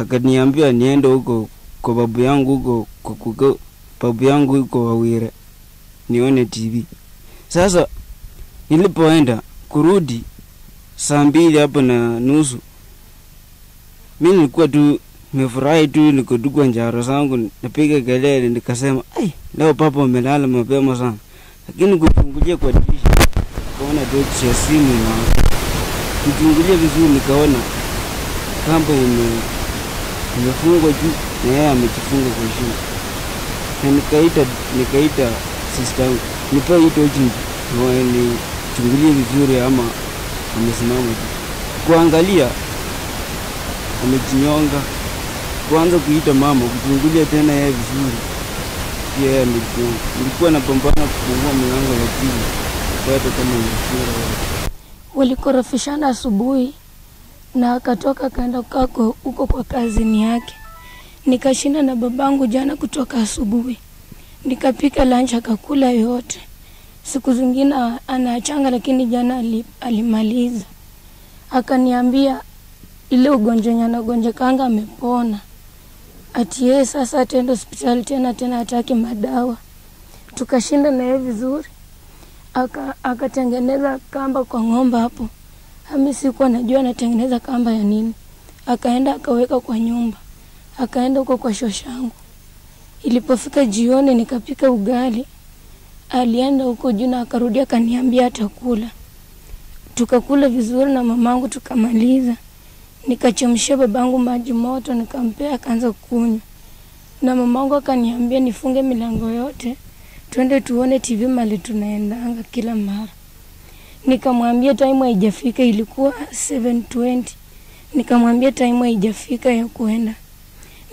akaniambia niende huko kwa babu yangu huko kwa kuko, babu yangu huko Wawire nione TV. Sasa nilipoenda kurudi saa mbili hapo na nusu, mi nilikuwa tu nimefurahi tu, niko tu kwa njaro zangu, napiga kelele, nikasema ai, leo papa umelala mapema sana, lakini kuchungulia kwa dirisha nikaona tochi ya simu na kuchungulia vizuri, nikaona kamba ime imefungwa juu na yeye amejifunga kwa shingo, na nikaita nikaita sister yangu nipe hii tochi nichungulie vizuri ama amesimama juu. Kuangalia amejinyonga, kuanza kuita mama, kuchungulia tena yeye vizuri, pia yeye amejinyonga. Nilikuwa napambana kufungua mlango lakini kupata kama imefunga walikorofishana asubuhi na akatoka akaenda kukaa huko kwa kazini yake. Nikashinda na babangu jana kutoka asubuhi, nikapika lunch akakula yote. Siku zingine anaachanga, lakini jana alimaliza. Akaniambia ile ugonjwa yenye anagonjekanga amepona, ati yeye sasa ataenda hospitali tena tena, hataki madawa. Tukashinda naye vizuri aka akatengeneza kamba kwa ng'ombe hapo. Mimi sikuwa najua anatengeneza kamba ya nini. Akaenda akaweka kwa nyumba, akaenda huko kwa shoshangu. Ilipofika jioni, nikapika ugali. Alienda huko juu na akarudi akaniambia atakula. Tukakula vizuri na mamangu tukamaliza. Nikachemshia babangu maji moto nikampea, akaanza kunywa. Na mamangu akaniambia nifunge milango yote twende tuone TV mali tunaendanga kila mara. Nikamwambia time haijafika, ilikuwa 7:20. Nikamwambia time haijafika ya kuenda.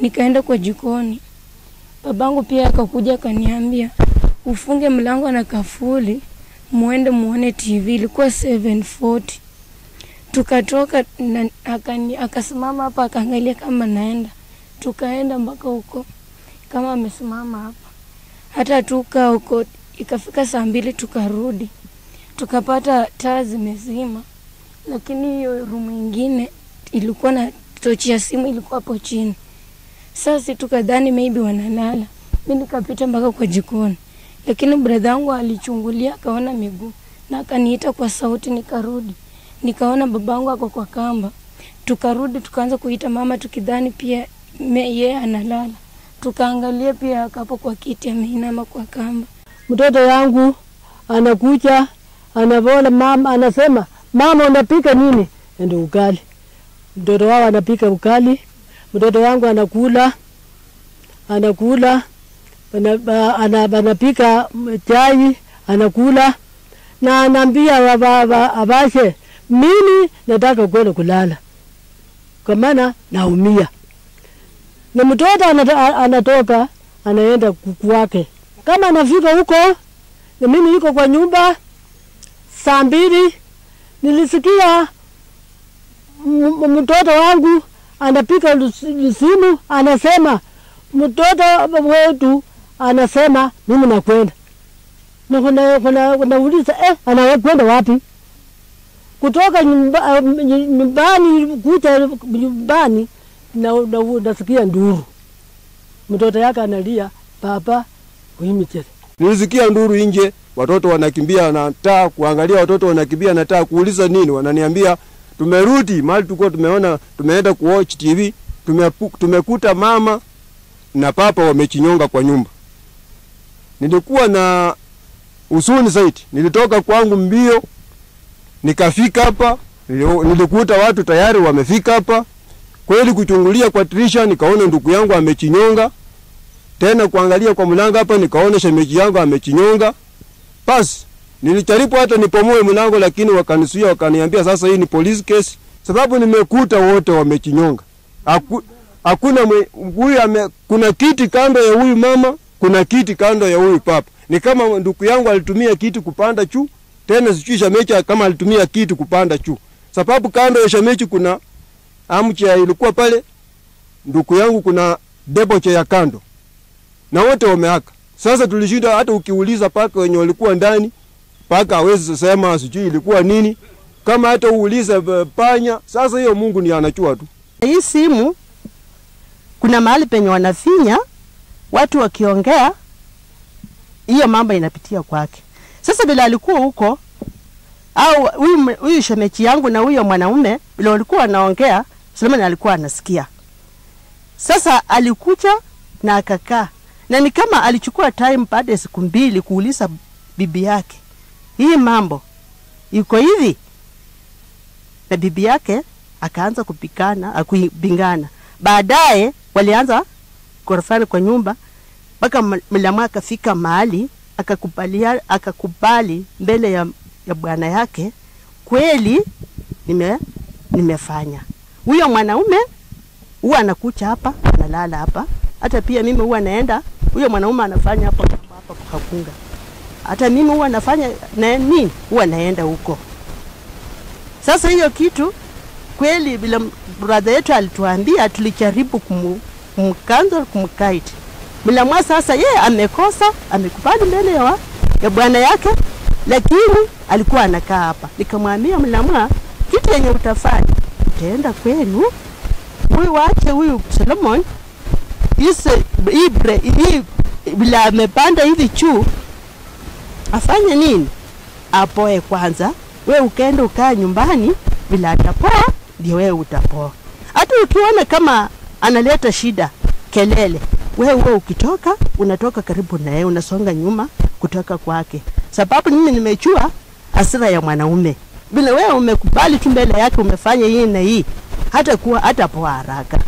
Nikaenda kwa jikoni. Babangu pia akakuja akaniambia ufunge mlango na kafuli, muende muone TV. Ilikuwa 7:40. Tukatoka na akani, akasimama hapa akaangalia kama naenda. Tukaenda mpaka huko kama amesimama hapa hata tuka huko, ikafika saa mbili tukarudi, tukapata taa zimezima, lakini hiyo rumu ingine ilikuwa na tochi ya simu ilikuwa hapo chini. Sasa tukadhani maybe wanalala, mi nikapita mpaka kwa jikoni, lakini bradha yangu alichungulia akaona miguu na akaniita kwa sauti, nikarudi nikaona babangu ako kwa kamba. Tukarudi tukaanza kuita mama, tukidhani pia yeye analala tukaangalia pia akapo kwa kiti ameinama kwa kamba. mtoto yangu anakuja anavola mama, anasema mama, unapika nini? Ndio ugali. Mtoto wao anapika ugali, mtoto wangu anakula anakula ana- anapika chai anakula, na anaambia Abashe, mimi nataka kwenda kulala kwa maana naumia na mtoto anatoka anaenda kuku wake. Kama anafika huko na mimi niko kwa nyumba, saa mbili nilisikia mtoto wangu anapika simu, anasema mtoto wetu anasema mimi nakwenda. Na eh, anakwenda wapi? Kutoka nyumba, nyumbani kuja nyumbani na, na, nasikia nduru, mtoto yake analia, papa uimichele Nilisikia nduru nje, watoto wanakimbia na taa, kuangalia watoto wanakimbia na taa, kuuliza nini, wananiambia tumerudi mahali tulikuwa tumeona, tumeenda kuwatch TV, tumekuta mama na papa wamechinyonga kwa nyumba. Nilikuwa na huzuni zaidi, nilitoka kwangu mbio nikafika hapa, nilikuta watu tayari wamefika hapa. Kweli kuchungulia kwa dirisha nikaona ndugu yangu amechinyonga tena kuangalia kwa mlango hapa nikaona shemeji yangu amechinyonga. Basi nilijaribu hata nipomoe mlango, lakini wakanisuia, wakaniambia sasa hii ni police case, sababu nimekuta wote wamechinyonga. Haku- Hakuna huyu ame, kuna kiti kando ya huyu mama, kuna kiti kando ya huyu papa. Ni kama ndugu yangu alitumia kiti kupanda juu, tena sijui Shamechi kama alitumia kiti kupanda juu, sababu kando ya Shamechi kuna amcha ilikuwa pale, ndugu yangu kuna deboche ya kando na wote wameaka. Sasa tulishinda, hata ukiuliza paka wenye walikuwa ndani, paka hawezi sema sijui ilikuwa nini, kama hata uulize eh, panya. Sasa hiyo Mungu ni anachua tu. Hii simu kuna mahali penye wanafinya watu wakiongea, hiyo mambo inapitia kwake. Sasa bila alikuwa huko au huyu huyu shemeji yangu na huyo mwanaume bila walikuwa wanaongea, Suleiman alikuwa anasikia. Sasa alikuja na akakaa, na ni kama alichukua time baada ya siku mbili kuuliza bibi yake, hii mambo iko hivi, na bibi yake akaanza kupigana akuibingana Baadaye walianza korofani kwa nyumba mpaka Mlamu akafika mahali akakubalia akakubali mbele ya, ya bwana yake, kweli nime nimefanya. Huyo mwanaume huwa anakucha hapa analala hapa, hata pia mimi huwa naenda, huyo mwanaume anafanya hapo hapa kukakunga. hata mimi huwa nafanya na nini, huwa naenda huko. Sasa hiyo kitu kweli, bila brother yetu alituambia, tulijaribu kumu, kumkanza kumkaiti Mlamwa. Sasa yeye amekosa, amekubali mbele ya, ya bwana yake, lakini alikuwa anakaa hapa. Nikamwambia Mlamwa, kitu yenye utafanya utaenda kwenu, huyu wache huyu Solomon ise hii bre- hii bila amepanda hivi juu afanye nini? Apoe kwanza, we ukaenda ukaa nyumbani, bila atapoa ndio wewe utapoa. Hata ukiona kama analeta shida kelele, wewe wewe ukitoka unatoka karibu na yeye, unasonga nyuma kutoka kwake, sababu mimi nimechua hasira ya mwanaume. Bila wewe umekubali tu mbele yake umefanya hii na hii, hata kuwa hata poa haraka.